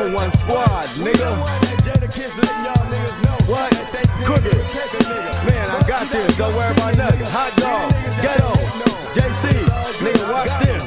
on one squad, nigga. What? Crooked. Man, I got this. Don't worry about nothing. Hot dog. Ghetto. JC. Nigga, watch this.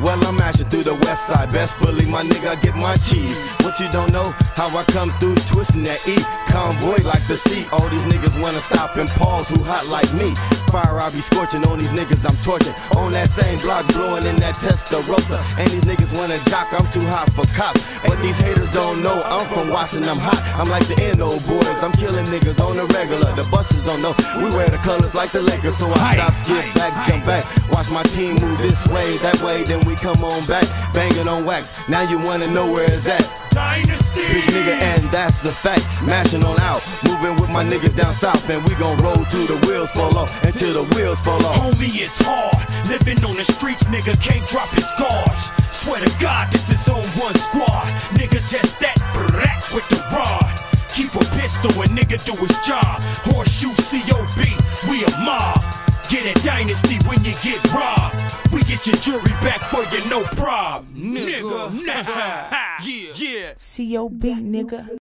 Well, I'm mashing through the west side. Best believe my nigga, I get my cheese. What you don't know? How I come through twisting that E. Convoy like the sea. All these niggas wanna stop and pause who hot like me. Fire, I be scorching on these niggas, I'm torching. On that same block, blowing in that Testa Testarossa. And these niggas wanna jock, I'm too hot for cops. But these haters don't know I'm from Washington, I'm hot. I'm like the NO boys, I'm killing niggas on the regular. The buses don't know. We wear the colors like the Lakers, so I stop, skip back, jump back. Watch my team move this way, that way, then we come on back. Banging on wax, now you wanna know where it's at. Dynasty. Bitch nigga, and that's the fact. Mashing on out, moving with my niggas down south, and we gon' roll till the wheels fall off, until the wheels fall off. Homie, it's hard. Living on the streets, nigga can't drop his guards. Swear to God, this is on one squad. Nigga, test that brat with the rod. Keep a pistol and nigga do his job. Horseshoe COB, we a mob. Get a dynasty when you get robbed. We get your jury back for you, no prob. Nigga, yeah, yeah. COB, nigga.